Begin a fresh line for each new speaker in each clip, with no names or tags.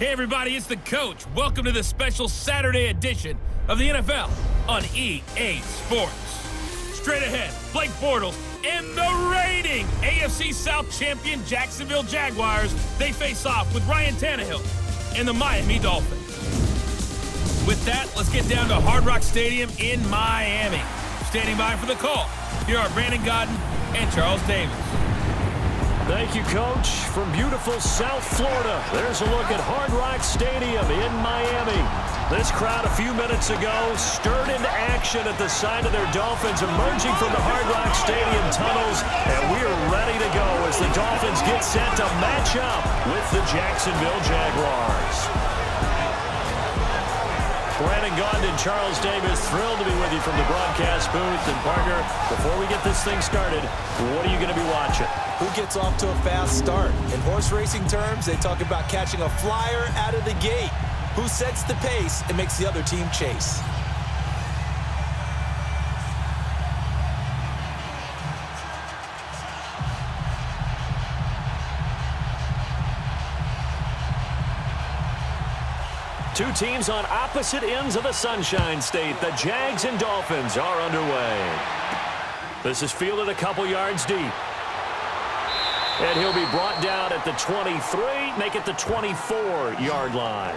Hey, everybody, it's the coach. Welcome to the special Saturday edition of the NFL on EA Sports. Straight ahead, Blake Bortles and the reigning AFC South champion Jacksonville Jaguars. They face off with Ryan Tannehill and the Miami Dolphins. With that, let's get down to Hard Rock Stadium in Miami. Standing by for the call, here are Brandon Gaudin and Charles Davis.
Thank you, Coach. From beautiful South Florida, there's a look at Hard Rock Stadium in Miami. This crowd a few minutes ago stirred into action at the sight of their Dolphins emerging from the Hard Rock Stadium tunnels, and we are ready to go as the Dolphins get set to match up with the Jacksonville Jaguars. Brandon and Charles Davis, thrilled to be with you from the broadcast booth. And partner, before we get this thing started, what are you going to be watching?
Who gets off to a fast start? In horse racing terms, they talk about catching a flyer out of the gate. Who sets the pace and makes the other team chase?
Two teams on opposite ends of the Sunshine State. The Jags and Dolphins are underway. This is fielded a couple yards deep. And he'll be brought down at the 23, make it the 24-yard line.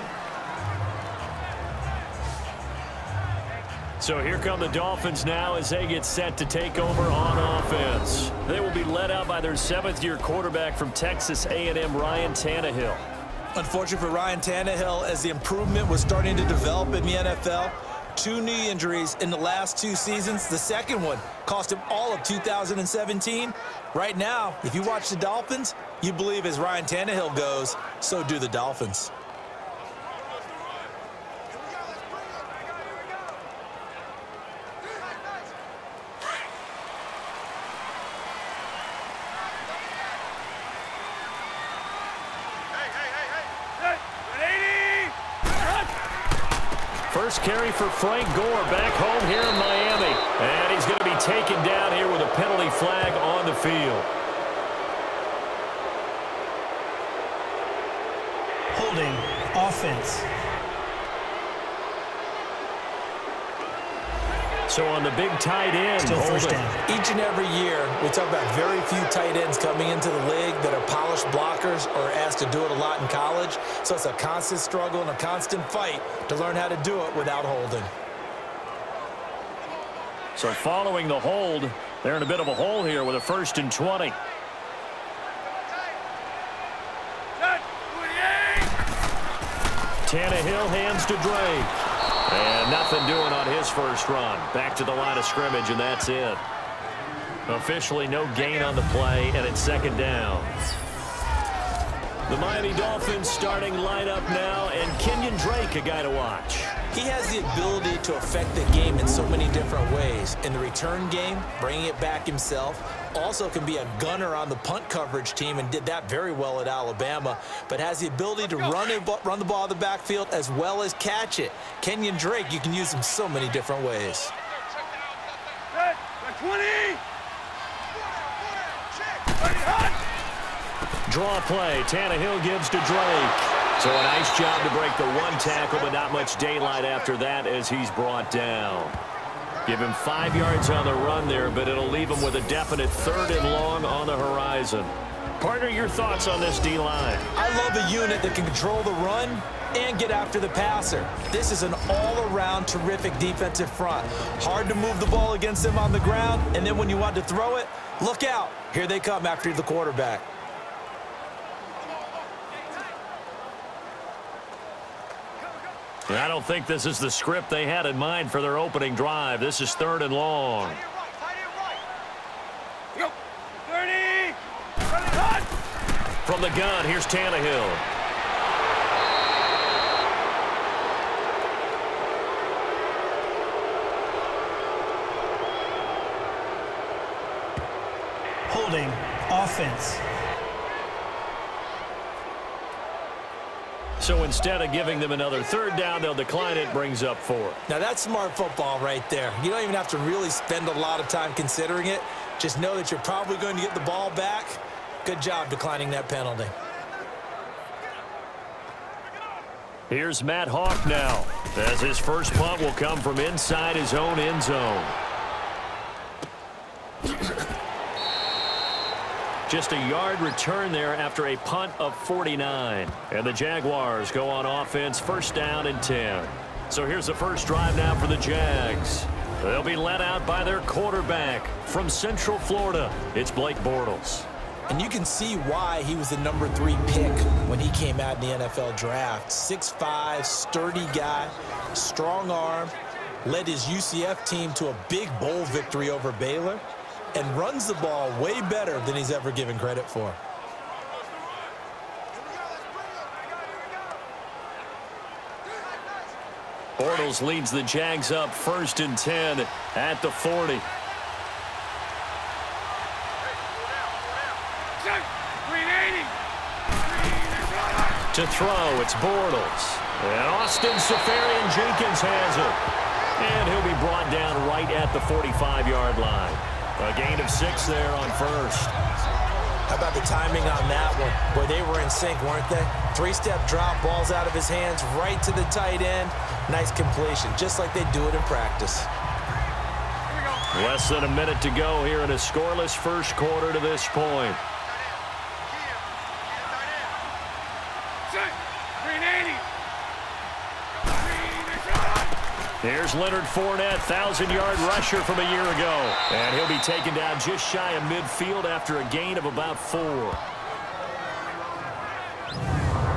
So here come the Dolphins now as they get set to take over on offense. They will be led out by their seventh-year quarterback from Texas A&M, Ryan Tannehill.
Unfortunate for Ryan Tannehill as the improvement was starting to develop in the NFL. Two knee injuries in the last two seasons. The second one cost him all of 2017. Right now, if you watch the Dolphins, you believe as Ryan Tannehill goes, so do the Dolphins.
First carry for Frank Gore back home here in Miami. And he's going to be taken down here with a penalty flag on the field.
Holding offense.
So on the big tight end,
Still first down.
Each and every year, we talk about very few tight ends coming into the league that are polished blockers or asked to do it a lot in college. So it's a constant struggle and a constant fight to learn how to do it without holding.
So following the hold, they're in a bit of a hole here with a first and 20. Tannehill hands to Drake. And nothing doing on his first run. Back to the line of scrimmage, and that's it. Officially no gain on the play, and it's second down. The Miami Dolphins starting lineup now, and Kenyon Drake, a guy to watch.
He has the ability to affect the game in so many different ways. In the return game, bringing it back himself. Also can be a gunner on the punt coverage team and did that very well at Alabama. But has the ability to run, it, run the ball in the backfield as well as catch it. Kenyon Drake, you can use him so many different ways.
20!
Draw play. Tannehill gives to Drake. So a nice job to break the one tackle, but not much daylight after that as he's brought down. Give him five yards on the run there, but it'll leave him with a definite third and long on the horizon. Partner, your thoughts on this D-line?
I love a unit that can control the run and get after the passer. This is an all-around terrific defensive front. Hard to move the ball against them on the ground, and then when you want to throw it, look out. Here they come after the quarterback.
I don't think this is the script they had in mind for their opening drive. This is third and long. From the gun, here's Tannehill.
Holding offense.
So instead of giving them another third down, they'll decline it, brings up four.
Now that's smart football right there. You don't even have to really spend a lot of time considering it. Just know that you're probably going to get the ball back. Good job declining that penalty.
Here's Matt Haack now, as his first punt will come from inside his own end zone. Just a yard return there after a punt of 49. And the Jaguars go on offense first down and 10. So here's the first drive now for the Jags. They'll be led out by their quarterback from Central Florida. It's Blake Bortles.
And you can see why he was the number three pick when he came out in the NFL draft. 6'5", sturdy guy, strong arm, led his UCF team to a big bowl victory over Baylor, and runs the ball way better than he's ever given credit for.
Bortles leads the Jags up first and 10 at the 40. To throw, it's Bortles. And Austin Seferian-Jenkins has it. And he'll be brought down right at the 45-yard line. A gain of six there on first.
How about the timing on that one? Where they were in sync, weren't they? Three-step drop, balls out of his hands, right to the tight end. Nice completion, just like they do it in practice.
Less than a minute to go here in a scoreless first quarter to this point. Here's Leonard Fournette, 1,000-yard rusher from a year ago. And he'll be taken down just shy of midfield after a gain of about four.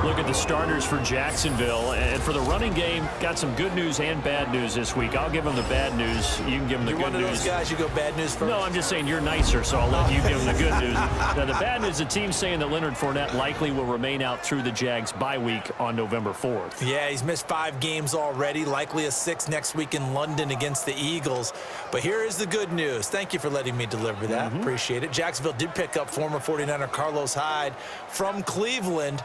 Look at the starters for Jacksonville. And for the running game, got some good news and bad news this week. I'll give them the bad news. You can give them the
you're
good
one
news.
of those guys, you go bad news first?
No, I'm just saying you're nicer, so I'll let you give them the good news. Now, the bad news, the team's saying that Leonard Fournette likely will remain out through the Jags bye week on November 4th.
Yeah, he's missed five games already, likely a six next week in London against the Eagles. But here is the good news. Thank you for letting me deliver that. Mm -hmm. Appreciate it. Jacksonville did pick up former 49er Carlos Hyde from Cleveland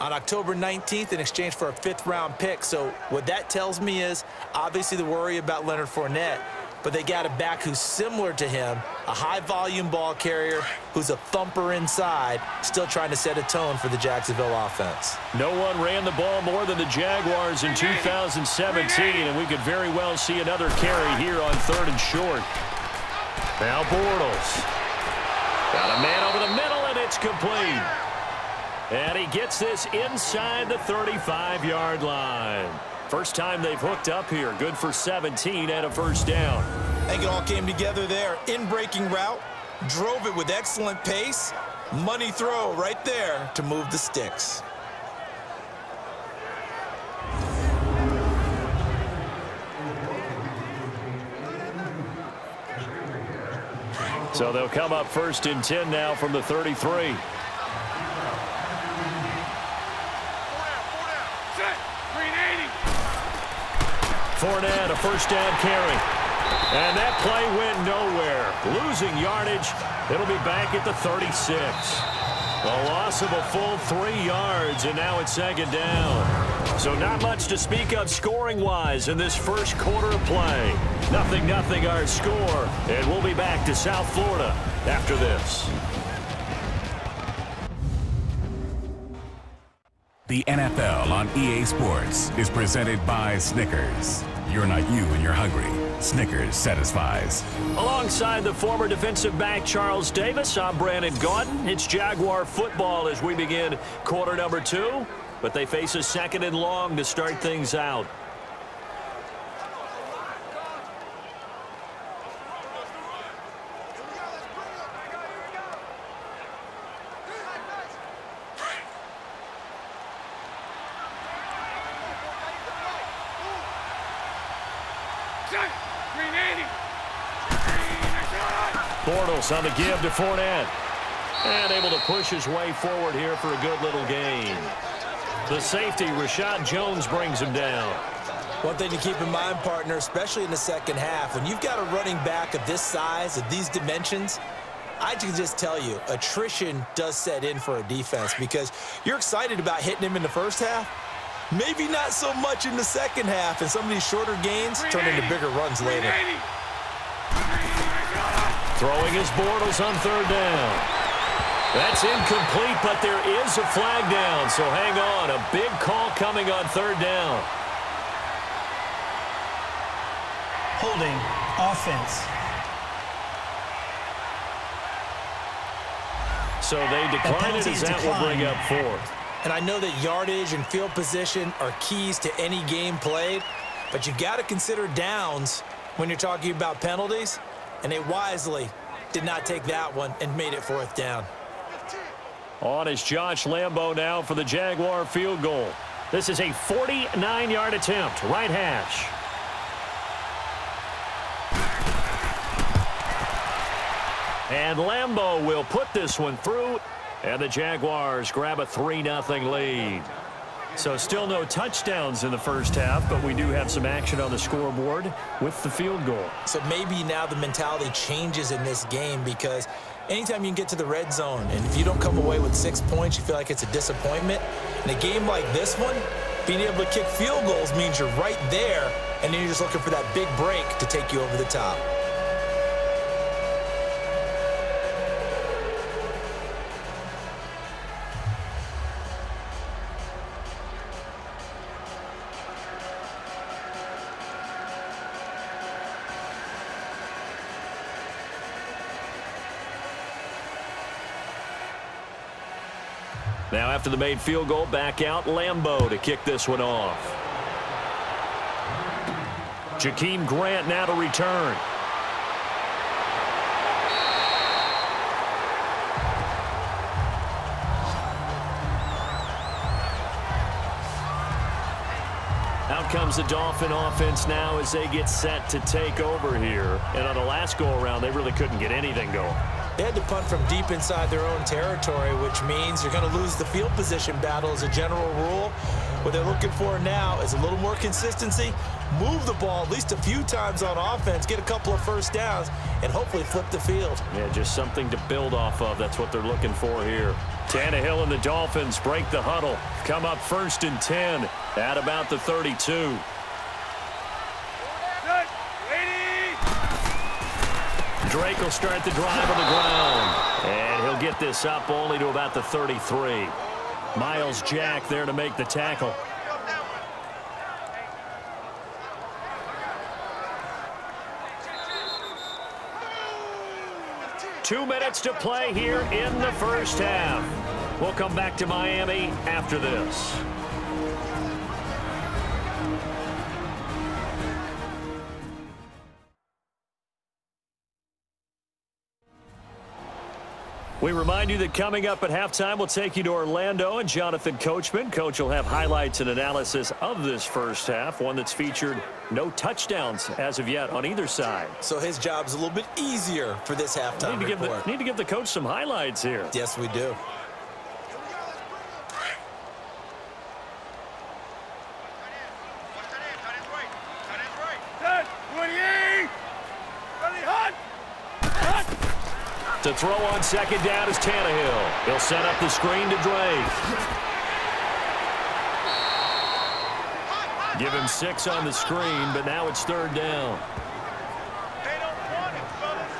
on October 19th in exchange for a fifth-round pick. So what that tells me is obviously the worry about Leonard Fournette, but they got a back who's similar to him, a high-volume ball carrier who's a thumper inside, still trying to set a tone for the Jacksonville offense.
No one ran the ball more than the Jaguars in 2017, and we could very well see another carry here on third and short. Now Bortles. Got a man over the middle, and it's complete. And he gets this inside the 35-yard line. First time they've hooked up here. Good for 17 and a first down.
I think it all came together there. In-breaking route, drove it with excellent pace. Money throw right there to move the sticks.
So they'll come up first and 10 now from the 33. Fournette, a first down carry. And that play went nowhere. Losing yardage. It'll be back at the 36. A loss of a full three yards, and now it's second down. So not much to speak of scoring-wise in this first quarter of play. Nothing, nothing our score. And we'll be back to South Florida after this.
The NFL on EA Sports is presented by Snickers. You're not you when you're hungry. Snickers satisfies.
Alongside the former defensive back Charles Davis, I'm Brandon Gaudin. It's Jaguar football as we begin quarter number two, but they face a second and long to start things out. Bortles on the give to Fournette. And able to push his way forward here for a good little gain. The safety, Reshad Jones, brings him down.
One thing to keep in mind, partner, especially in the second half, when you've got a running back of this size, of these dimensions, I can just tell you, attrition does set in for a defense because you're excited about hitting him in the first half. Maybe not so much in the second half, and some of these shorter gains turn into bigger runs later.
Throwing his Bortles on third down. That's incomplete, but there is a flag down, so hang on. A big call coming on third down.
Holding offense.
So they decline it as that will bring up fourth.
And I know that yardage and field position are keys to any game played, but you got to consider downs when you're talking about penalties, and they wisely did not take that one and made it fourth down.
On is Josh Lambo now for the Jaguar field goal. This is a 49-yard attempt, right hash. And Lambo will put this one through, and the Jaguars grab a 3-0 lead. So still no touchdowns in the first half, but we do have some action on the scoreboard with the field goal.
So maybe now the mentality changes in this game because anytime you can get to the red zone and if you don't come away with six points, you feel like it's a disappointment. In a game like this one, being able to kick field goals means you're right there and then you're just looking for that big break to take you over the top.
Now after the made field goal, back out Lambo to kick this one off. Jakeem Grant now to return. Out comes the Dolphin offense now as they get set to take over here. And on the last go-around, they really couldn't get anything going.
They had to punt from deep inside their own territory, which means you're going to lose the field position battle as a general rule. What they're looking for now is a little more consistency, move the ball at least a few times on offense, get a couple of first downs, and hopefully flip the field.
Yeah, just something to build off of. That's what they're looking for here. Tannehill and the Dolphins break the huddle. Come up first and 10 at about the 32. Drake will start the drive on the ground. And he'll get this up only to about the 33. Myles Jack there to make the tackle. Two minutes to play here in the first half. We'll come back to Miami after this. We remind you that coming up at halftime, we'll take you to Orlando and Jonathan Coachman. Coach will have highlights and analysis of this first half, one that's featured no touchdowns as of yet on either side.
So his job's a little bit easier for this halftime
need to,
report.
give the, need to give the coach some highlights here.
Yes, we do.
To throw on second down is Tannehill. He'll set up the screen to Drake. Give him six on the screen, but now it's third down.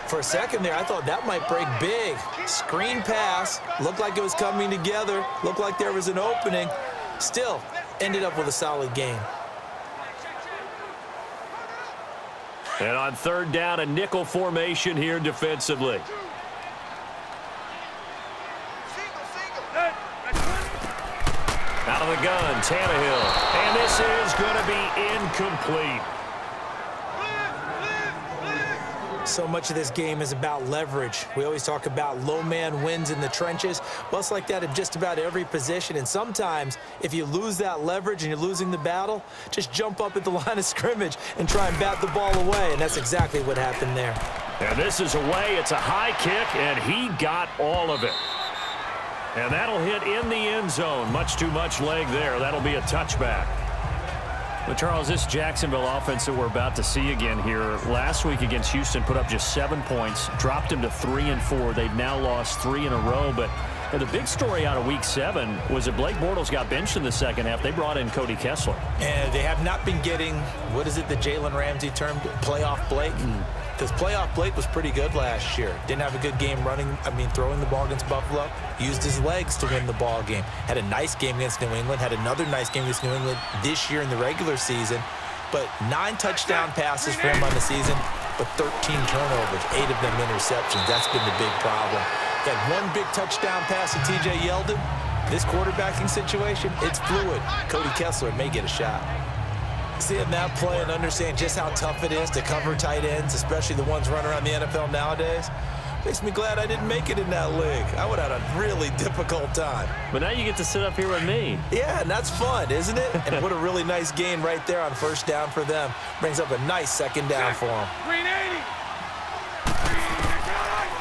For a second there, I thought that might break big. Screen pass. Looked like it was coming together. Looked like there was an opening. Still, ended up with a solid game.
And on third down, a nickel formation here defensively. Out of the gun, Tannehill. And this is going to be incomplete.
So much of this game is about leverage. We always talk about low man wins in the trenches. Well, it's like that at just about every position. And sometimes, if you lose that leverage and you're losing the battle, just jump up at the line of scrimmage and try and bat the ball away. And that's exactly what happened there.
And this is away. It's a high kick, and he got all of it. And that'll hit in the end zone. Much too much leg there. That'll be a touchback. Well, Charles, this Jacksonville offense that we're about to see again here, last week against Houston put up just seven points, dropped them to three and four. They've now lost three in a row, but the big story out of week seven was that Blake Bortles got benched in the second half. They brought in Cody Kessler.
And they have not been getting, what is it, the Jalen Ramsey termed playoff Blake? Mm. Because playoff Blake was pretty good last year. Didn't have a good game running, I mean, throwing the ball against Buffalo. Used his legs to win the ball game. Had a nice game against New England. Had another nice game against New England this year in the regular season. But nine touchdown passes for him on the season, but 13 turnovers, eight of them interceptions. That's been the big problem. Had one big touchdown pass to T.J. Yeldon. This quarterbacking situation, it's fluid. Cody Kessler may get a shot. Seeing that play and understand just how tough it is to cover tight ends, especially the ones running around the NFL nowadays, makes me glad I didn't make it in that league. I would have had a really difficult time.
But now you get to sit up here with me.
Yeah, and that's fun, isn't it? and what a really nice gain right there on first down for them. Brings up a nice second down for them.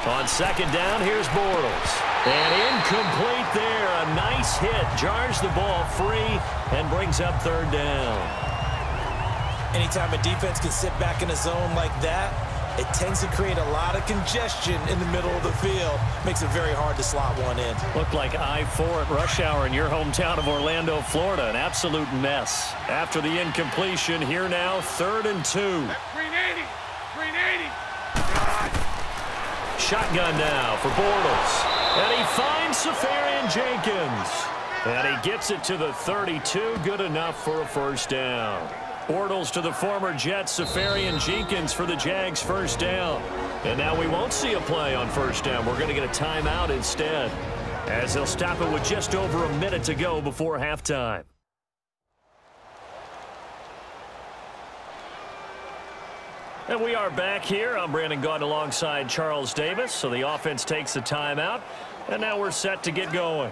On second down, here's Bortles. And incomplete there. A nice hit. Jars the ball free and brings up third down.
Anytime a defense can sit back in a zone like that, it tends to create a lot of congestion in the middle of the field. Makes it very hard to slot one in.
Looked like I-4 at rush hour in your hometown of Orlando, Florida. An absolute mess. After the incompletion, here now, third and two.
Green 80! Green 80!
Shotgun now for Bortles. And he finds Seferian Jenkins. And he gets it to the 32. Good enough for a first down. Bortles to the former Jets, Seferian Jenkins for the Jags first down. And now we won't see a play on first down. We're going to get a timeout instead. As they'll stop it with just over a minute to go before halftime. And we are back here. I'm Brandon Gaudin alongside Charles Davis. So the offense takes the timeout. And now we're set to get going.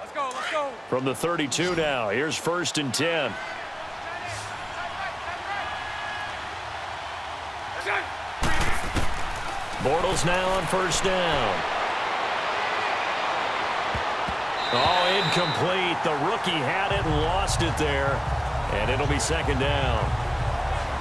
Let's go, let's go.
From the 32 now, here's first and 10.
Let's.
Bortles now on first down. Oh, incomplete. The rookie had it and lost it there. And it'll be second down.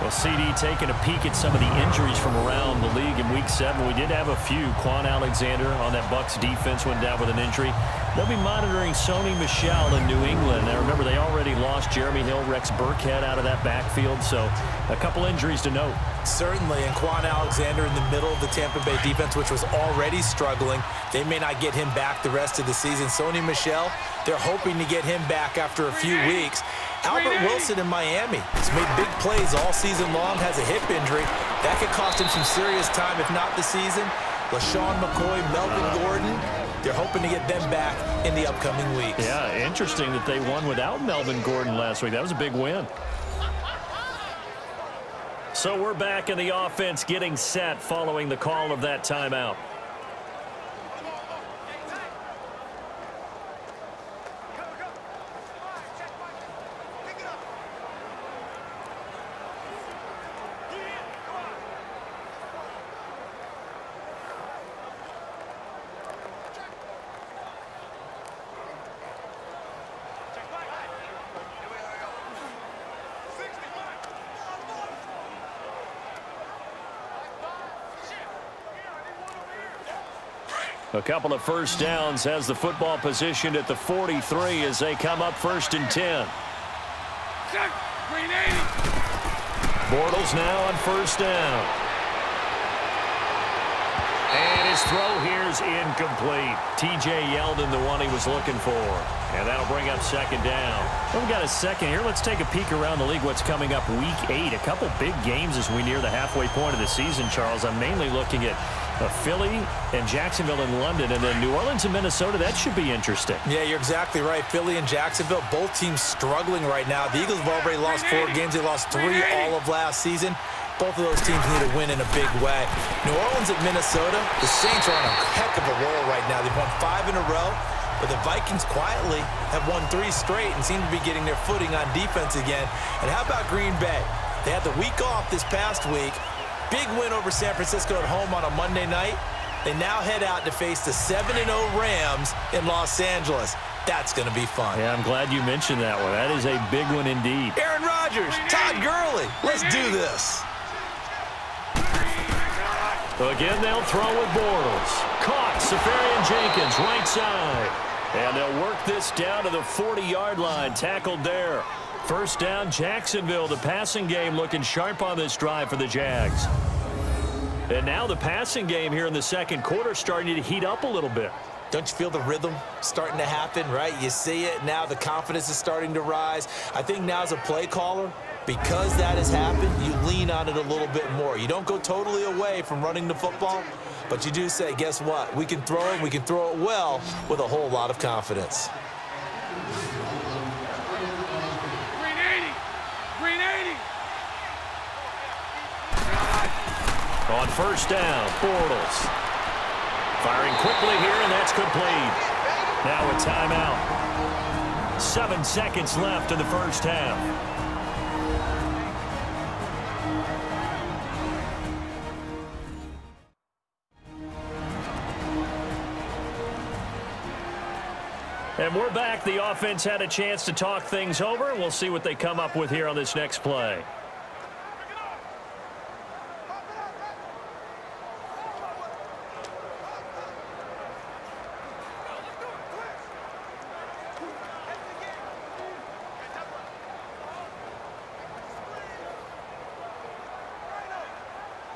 Well, CD taking a peek at some of the injuries from around the league in Week 7. We did have a few. Kwon Alexander on that Bucs defense went down with an injury. They'll be monitoring Sony Michel in New England. Now, remember, they already lost Jeremy Hill, Rex Burkhead out of that backfield, so a couple injuries to note.
Certainly, and Kwon Alexander in the middle of the Tampa Bay defense, which was already struggling. They may not get him back the rest of the season. Sony Michel, they're hoping to get him back after a few weeks. Wilson in Miami has made big plays all season long, has a hip injury. That could cost him some serious time, if not the season. LeSean McCoy, Melvin Gordon, they're hoping to get them back in the upcoming weeks.
Yeah, interesting that they won without Melvin Gordon last week. That was a big win. So we're back in the offense getting set following the call of that timeout. A couple of first downs has the football positioned at the 43 as they come up first and 10.
Check. Green 80.
Bortles now on first down. And his throw here is incomplete. T.J. Yeldon, the one he was looking for. And that'll bring up second down. Well, we've got a second here. Let's take a peek around the league. What's coming up week eight? A couple big games as we near the halfway point of the season, Charles. I'm mainly looking at Philly and Jacksonville in London, and then New Orleans and Minnesota. That should be interesting.
Yeah, you're exactly right. Philly and Jacksonville, both teams struggling right now. The Eagles have already lost four games. They lost three all of last season. Both of those teams need a win in a big way. New Orleans at Minnesota, the Saints are on a heck of a roll right now. They've won five in a row, but the Vikings quietly have won three straight and seem to be getting their footing on defense again. And how about Green Bay? They had the week off this past week. Big win over San Francisco at home on a Monday night. They now head out to face the 7-0 Rams in Los Angeles. That's going to be fun.
Yeah, I'm glad you mentioned that one. That is a big one indeed.
Aaron Rodgers, Todd Gurley, let's do this.
Again, they'll throw with Bortles. Caught, Seferian Jenkins, right side. And they'll work this down to the 40-yard line, tackled there. First down, Jacksonville. The passing game looking sharp on this drive for the Jags. And now the passing game here in the second quarter starting to heat up a little bit.
Don't you feel the rhythm starting to happen, right? You see it now. The confidence is starting to rise. I think now as a play caller, because that has happened, you lean on it a little bit more. You don't go totally away from running the football, but you do say, guess what? We can throw it. We can throw it well with a whole lot of confidence.
Green 80. Green 80.
On first down, Bortles. Firing quickly here, and that's complete. Now a timeout. Seven seconds left in the first half. And we're back. The offense had a chance to talk things over, we'll see what they come up with here on this next play.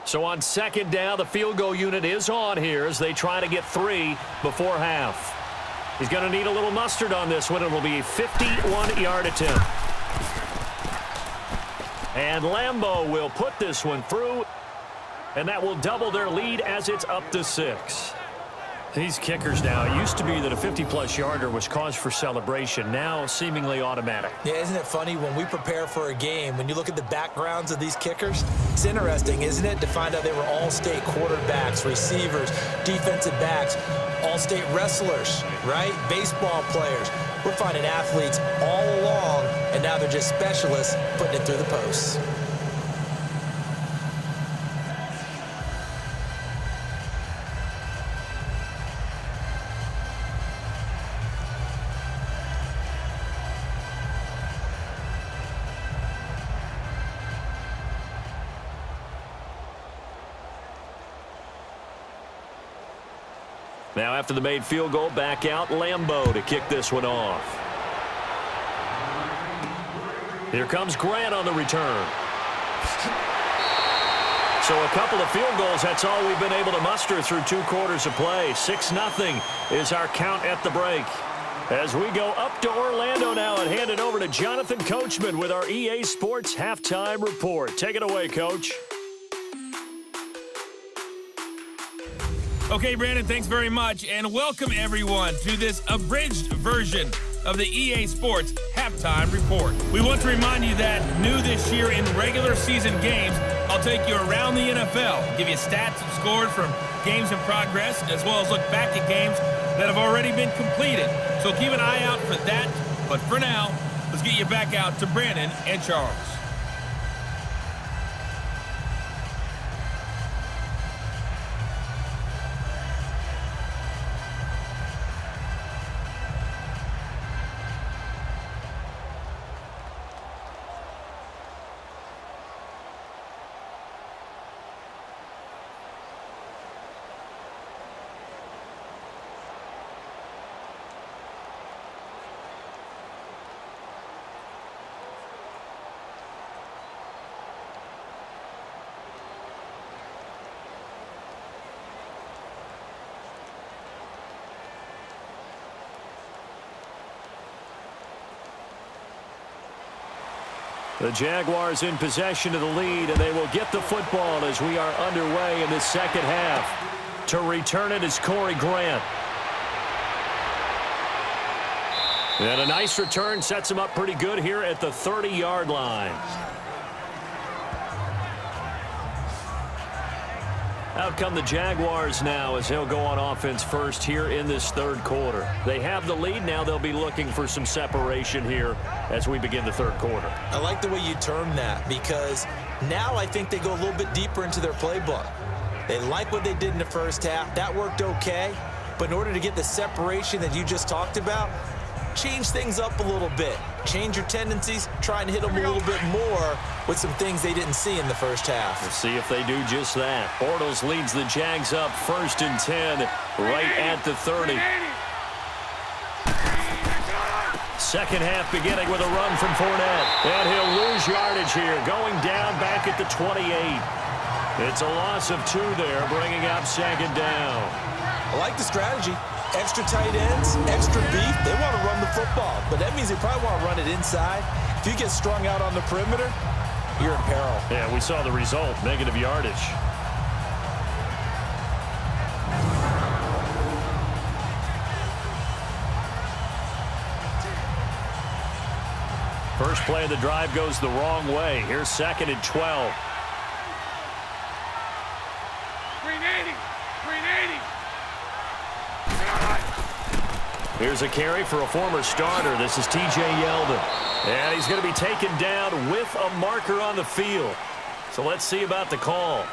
So on second down, the field goal unit is on here as they try to get three before half. He's going to need a little mustard on this one. It'll be a 51-yard attempt. And Lambo will put this one through, and that will double their lead as it's up to six. These kickers now, it used to be that a 50-plus yarder was cause for celebration. Now seemingly automatic.
Yeah, isn't it funny when we prepare for a game, when you look at the backgrounds of these kickers, it's interesting, isn't it, to find out they were all-state quarterbacks, receivers, defensive backs, all-state wrestlers, right? Baseball players. We're finding athletes all along, and now they're just specialists putting it through the posts.
After the made field goal, back out Lambo to kick this one off. Here comes Grant on the return. So a couple of field goals, that's all we've been able to muster through two quarters of play. 6-0 is our count at the break. As we go up to Orlando now and hand it over to Jonathan Coachman with our EA Sports Halftime Report. Take it away, Coach.
Okay, Brandon, thanks very much, and welcome everyone to this abridged version of the EA Sports Halftime Report. We want to remind you that new this year in regular season games, I'll take you around the NFL, give you stats and scores from games in progress, as well as look back at games that have already been completed. So keep an eye out for that. But for now, let's get you back out to Brandon and Charles.
The Jaguars in possession of the lead, and they will get the football as we are underway in the second half. To return it is Corey Grant. And a nice return sets him up pretty good here at the 30-yard line. Out come the Jaguars now as they'll go on offense first here in this third quarter. They have the lead. Now they'll be looking for some separation here as we begin the third quarter.
I like the way you term that because now I think they go a little bit deeper into their playbook. They like what they did in the first half. That worked okay. But in order to get the separation that you just talked about, change things up a little bit. Change your tendencies, try and hit them a little bit more with some things they didn't see in the first half.
We'll see if they do just that. Bortles leads the Jags up first and 10 right at the 30. Second half beginning with a run from Fournette. And he'll lose yardage here, going down back at the 28. It's a loss of two there, bringing up second down.
I like the strategy. Extra tight ends, extra beef. They want to run the football, but that means they probably want to run it inside. If you get strung out on the perimeter, you're in peril.
Yeah, we saw the result, negative yardage. First play of the drive goes the wrong way. Here's second and 12.
Green 80. Green 80.
Here's a carry for a former starter. This is T.J. Yeldon. And he's going to be taken down with a marker on the field. So let's see about the call.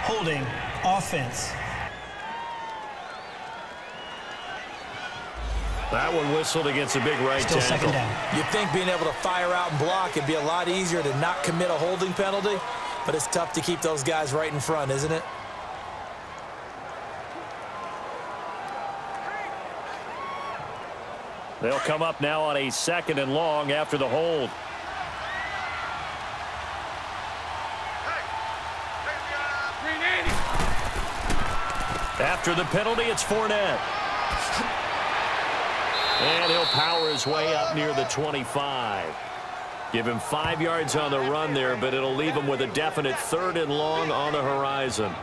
Holding offense.
That one whistled against a big right
Still
tackle.
second down.
You'd think being able to fire out and block would be a lot easier to not commit a holding penalty, but it's tough to keep those guys right in front, isn't it?
They'll come up now on a second and long after the hold. After the penalty, it's Fournette. And he'll power his way up near the 25. Give him five yards on the run there, but it'll leave him with a definite third and long on the horizon.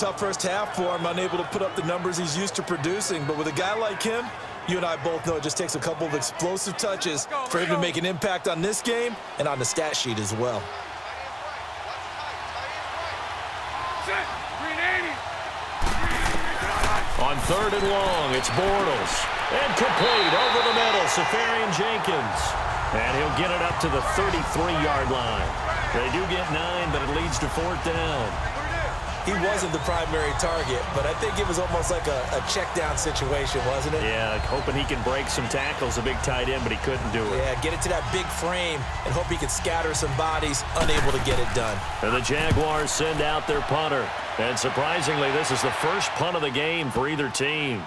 Tough first half for him, unable to put up the numbers he's used to producing. But with a guy like him, you and I both know it just takes a couple of explosive touches for him to make an impact on this game and on the stat sheet as well.
Set. Green 80.
On third and long, it's Bortles. And complete over the middle, Seferian Jenkins. And he'll get it up to the 33-yard line. They do get nine, but it leads to fourth down.
He wasn't the primary target, but I think it was almost like a, a check down situation, wasn't it?
Yeah, hoping he can break some tackles, a big tight end, but he couldn't do it.
Yeah, get it to that big frame and hope he can scatter some bodies, unable to get it done.
And the Jaguars send out their punter. And surprisingly, this is the first punt of the game for either team.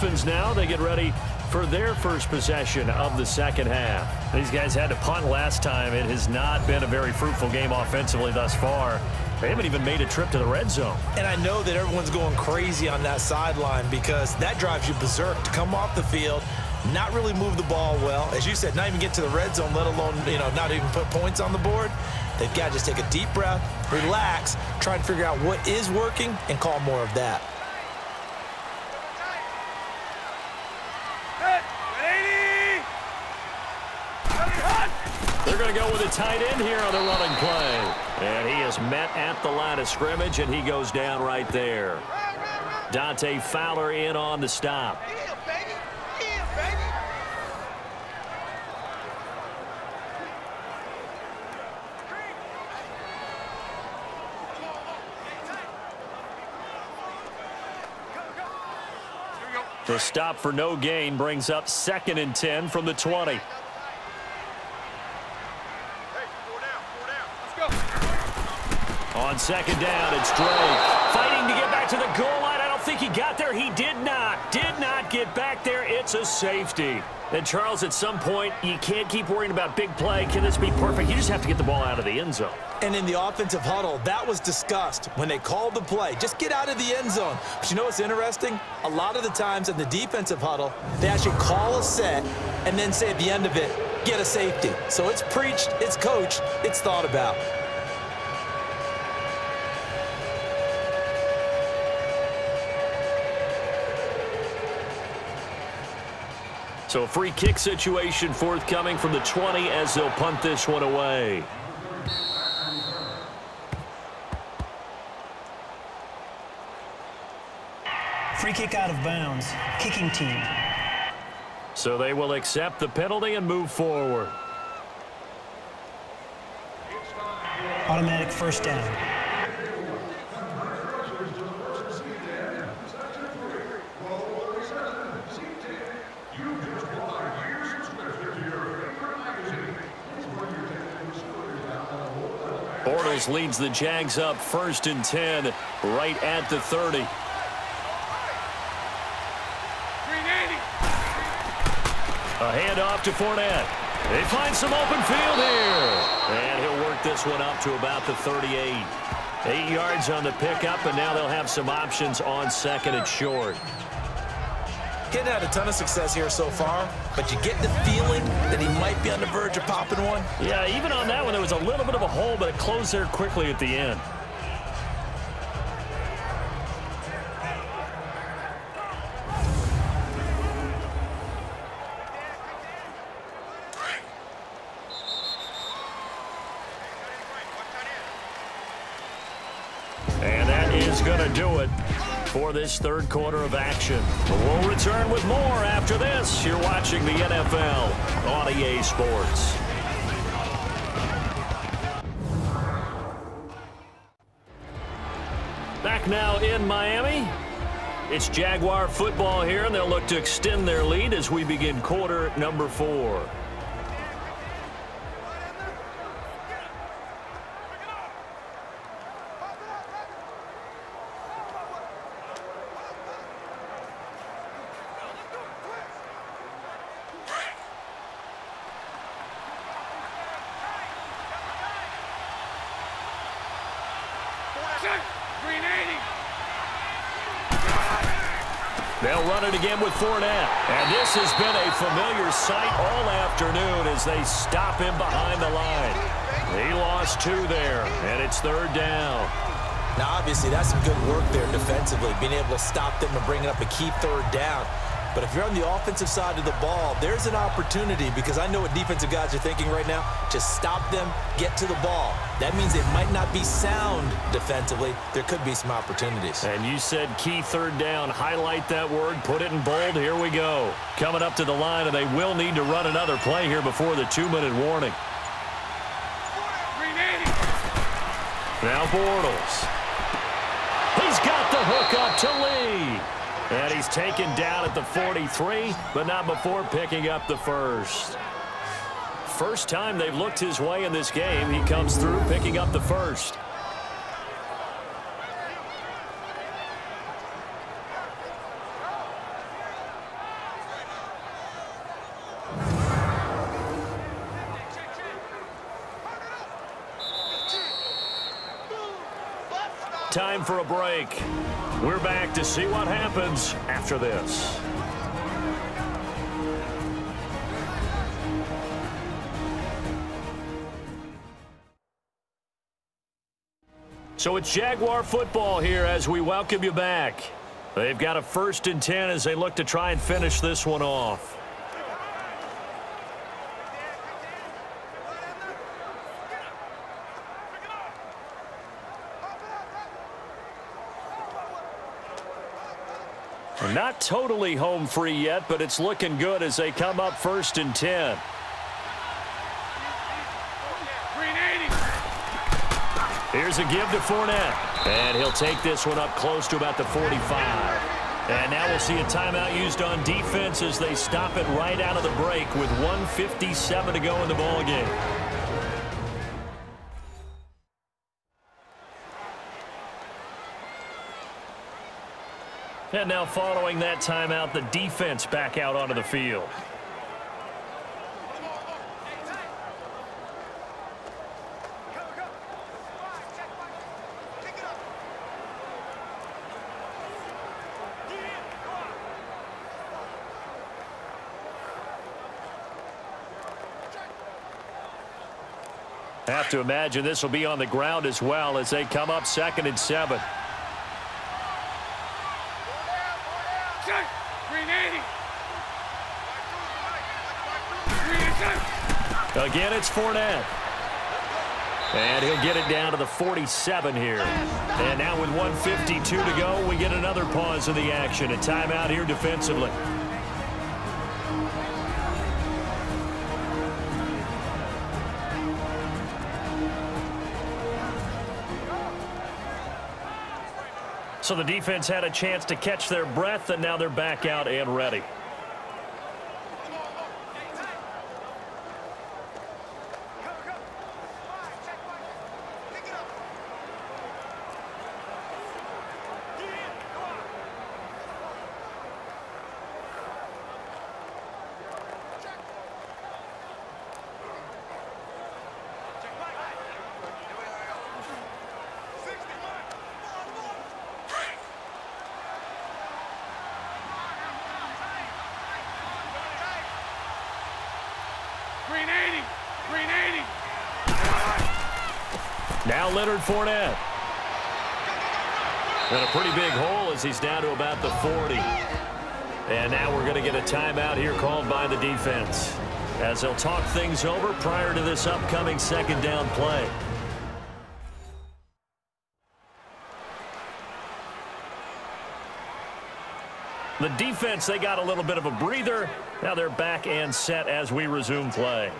Dolphins now. They get ready for their first possession of the second half. These guys had to punt last time. It has not been a very fruitful game offensively thus far. They haven't even made a trip to the red zone.
And I know that everyone's going crazy on that sideline because that drives you berserk to come off the field, not really move the ball well. As you said, not even get to the red zone, let alone, you know, not even put points on the board. They've got to just take a deep breath, relax, try and figure out what is working and call more of that.
Set. 80. Hut.
They're going to go with a tight end here on the running play. And he is met at the line of scrimmage, and he goes down right there. Dante Fowler in on the stop.
Yeah, baby. Yeah, baby.
The stop for no gain brings up second and 10 from the 20.
Hey, four down, four down. Let's go.
On second down, it's Drake. Fighting to get back to the goal line. I don't think he got there. He did not. Did not get back there. It's a safety. And Charles, at some point, you can't keep worrying about big play. Can this be perfect? You just have to get the ball out of the end zone.
And in the offensive huddle, that was discussed when they called the play. Just get out of the end zone. But you know what's interesting? A lot of the times in the defensive huddle, they actually call a set and then say at the end of it, get a safety. So it's preached, it's coached, it's thought about.
So a free kick situation forthcoming from the 20 as they'll punt this one away.
Free kick out of bounds. Kicking team.
So they will accept the penalty and move forward.
Automatic first down.
Leads the Jags up first and 10 right at the 30. A handoff to Fournette. They find some open field here. And he'll work this one up to about the 38. Eight yards on the pickup, and now they'll have some options on second and short.
Getting had a ton of success here so far, but you get the feeling that he might be on the verge of popping one.
Yeah, even on that one, there was a little bit of a hole, but it closed there quickly at the end. This third quarter of action. We'll return with more after this. You're watching the NFL on EA Sports. Back now in Miami. It's Jaguar football here, and they'll look to extend their lead as we begin quarter number four. They'll run it again with And this has been a familiar sight all afternoon as they stop him behind the line. He lost two there, and it's third down.
Now, obviously, that's some good work there defensively, being able to stop them and bringing up a key third down. But if you're on the offensive side of the ball, there's an opportunity because I know what defensive guys are thinking right now. to stop them, get to the ball. That means it might not be sound defensively. There could be some opportunities.
And you said key third down. Highlight that word. Put it in bold. Here we go. Coming up to the line, and they will need to run another play here before the two-minute warning. Now Bortles. He's got the hook up to Lee. And he's taken down at the 43, but not before picking up the first. First time they've looked his way in this game, he comes through picking up the first. Time for a break. We're back to see what happens after this. So it's Jaguar football here as we welcome you back. They've got a first and 10 as they look to try and finish this one off. Not totally home free yet, but it's looking good as they come up first and 10. Here's a give to Fournette. And he'll take this one up close to about the 45. And now we'll see a timeout used on defense as they stop it right out of the break with 157 to go in the ball And now following that timeout, the defense back out onto the field. Have to imagine this will be on the ground as well as they come up second and seven. Again, it's Fournette. And he'll get it down to the 47 here. And now with 152 to go, we get another pause in the action. A timeout here defensively. So the defense had a chance to catch their breath, and now they're back out and ready. Now Leonard Fournette. And a pretty big hole as he's down to about the 40. And now we're going to get a timeout here called by the defense. As they'll talk things over prior to this upcoming second down play. The defense, they got a little bit of a breather. Now they're back and set as we resume play.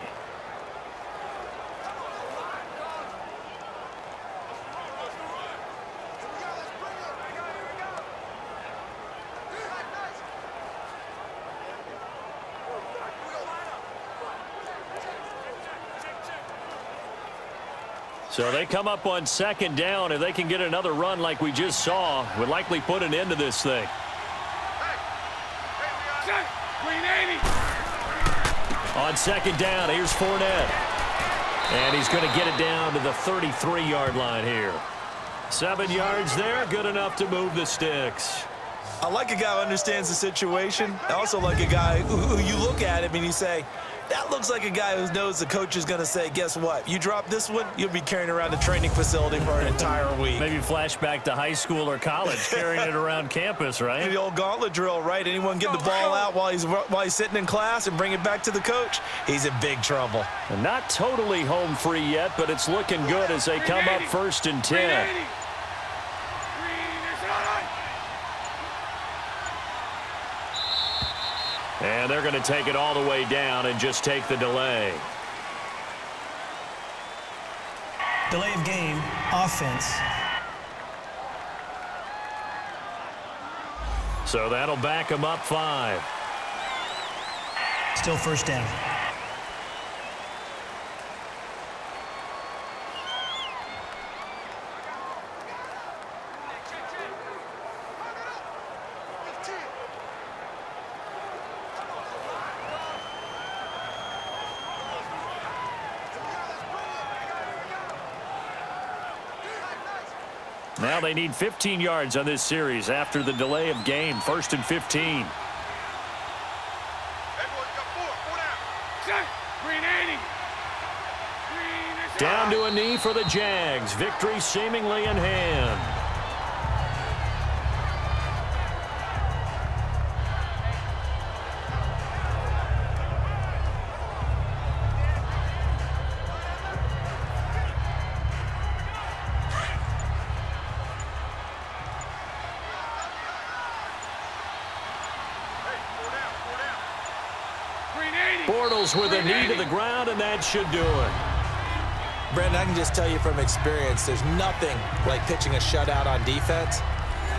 So they come up on second down. If they can get another run like we just saw, would likely put an end to this thing. On second down, here's Fournette. And he's going to get it down to the 33-yard line here. Seven yards there, good enough to move the sticks.
I like a guy who understands the situation. I also like a guy who, who you look at him and you say, that looks like a guy who knows the coach is going to say, guess what? You drop this one, you'll be carrying around the training facility for an entire week.
Maybe flashback to high school or college, carrying it around campus, right?
The old gauntlet drill, right? Anyone get the ball out while he's while he's sitting in class and bring it back to the coach, he's in big trouble.
And not totally home free yet, but it's looking good as they come up first and 10. And they're going to take it all the way down and just take the delay.
Delay of game, offense.
So that'll back them up five.
Still first down.
Now they need 15 yards on this series after the delay of game. First and 15. Down to a knee for the Jags. Victory seemingly in hand. Bortles with a knee to the ground, and that should do it.
Brandon, I can just tell you from experience, there's nothing like pitching a shutout on defense,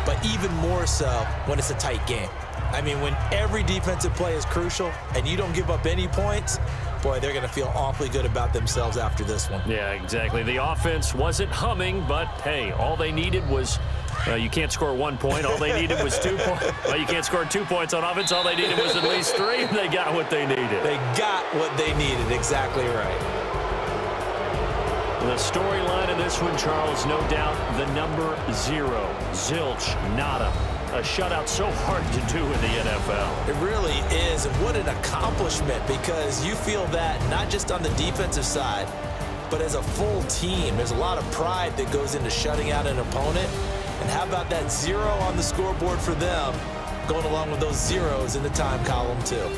but even more so when it's a tight game. I mean, when every defensive play is crucial and you don't give up any points, boy, they're going to feel awfully good about themselves after this one.
Yeah, exactly. The offense wasn't humming, but, hey, all they needed was uh, you can't score one point. All they needed was two points. Well, you can't score two points on offense. All they needed was at least three, and they got what they needed.
They got what they needed. Exactly right.
The storyline of this one, Charles, no doubt the number zero. Zilch, nada. A shutout so hard to do in the NFL.
It really is. And what an accomplishment because you feel that not just on the defensive side, but as a full team. There's a lot of pride that goes into shutting out an opponent. How about that zero on the scoreboard for them, going along with those zeros in the time column, too.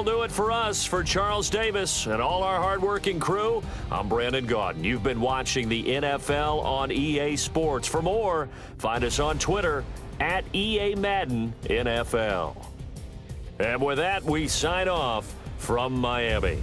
That'll do it for us. For Charles Davis and all our hardworking crew, I'm Brandon Gaudin. You've been watching the NFL on EA Sports. For more, find us on Twitter at EA Madden NFL. And with that, we sign off from Miami.